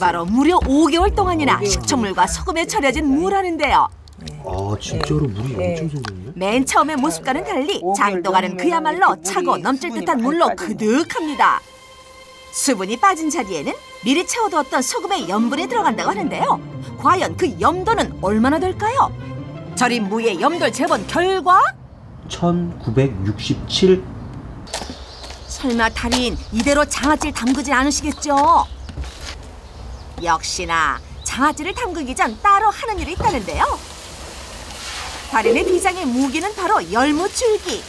바로 무려 5개월 동안이나 식초물과 소금에 절여진 무라는데요. 아 진짜로 물이 엄청 생겼네. 맨 처음의 모습과는 달리 장도가는 그야말로 차고 넘칠 듯한 물로 그득합니다. 수분이 빠진 자리에는 미리 채워두었던 소금의 염분이 들어간다고 하는데요. 과연 그 염도는 얼마나 될까요? 절인 무의 염도를 재본 결과 1967 설마 달인 이대로 장아찌를 담그진 않으시겠죠? 역시나 장아찌를 담그기 전 따로 하는 일이 있다는데요. 달인의 비장의 무기는 바로 열무줄기.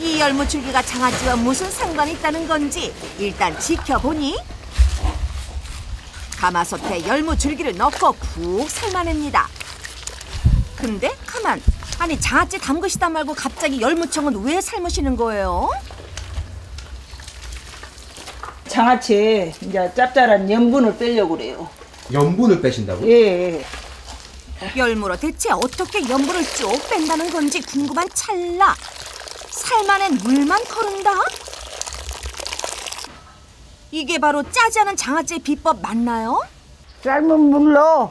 이 열무줄기가 장아찌와 무슨 상관이 있다는 건지 일단 지켜보니 가마솥에 열무줄기를 넣고 푹 삶아냅니다. 근데 가만 아니 장아찌 담그시다 말고 갑자기 열무청은 왜 삶으시는 거예요? 장아찌 이제 짭짤한 염분을 빼려고 그래요. 염분을 빼신다고? 예. 열무로 대체 어떻게 염분을 쭉 뺀다는 건지 궁금한 찰나 삶아낸 물만 거른다? 이게 바로 짜지 않은 장아찌의 비법 맞나요? 삶은 물로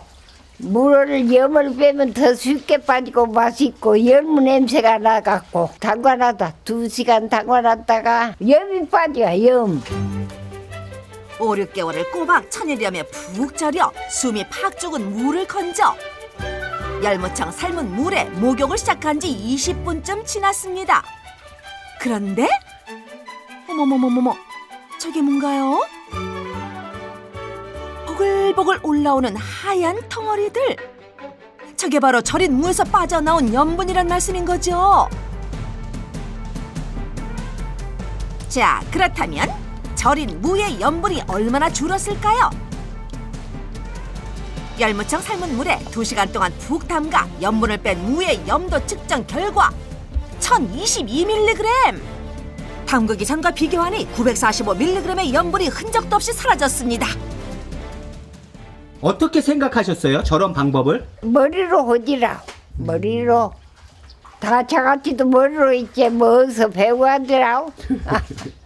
물을 염을 빼면 더 쉽게 빠지고 맛있고 열무 냄새가 나갖고 담가놨다 두 시간 담가놨다가 염이 빠져 염 5, 6개월을 꼬박 천일염에 푹 절여 숨이 팍 죽은 물을 건져 열무청 삶은 물에 목욕을 시작한 지 20분쯤 지났습니다. 그런데 어머머머머머 저게 뭔가요? 보글보글 올라오는 하얀 덩어리들 저게 바로 절인 무에서 빠져나온 염분이란 말씀인 거죠. 자 그렇다면 절인 무의 염분이 얼마나 줄었을까요? 열무청 삶은 물에 2시간 동안 푹 담가 염분을 뺀 무의 염도 측정 결과 1022mg 담그기 전과 비교하니 945mg의 염분이 흔적도 없이 사라졌습니다 어떻게 생각하셨어요? 저런 방법을? 머리로 호지라 머리로 다 자같이도 머리로 있지 뭐 어디서 배워하더라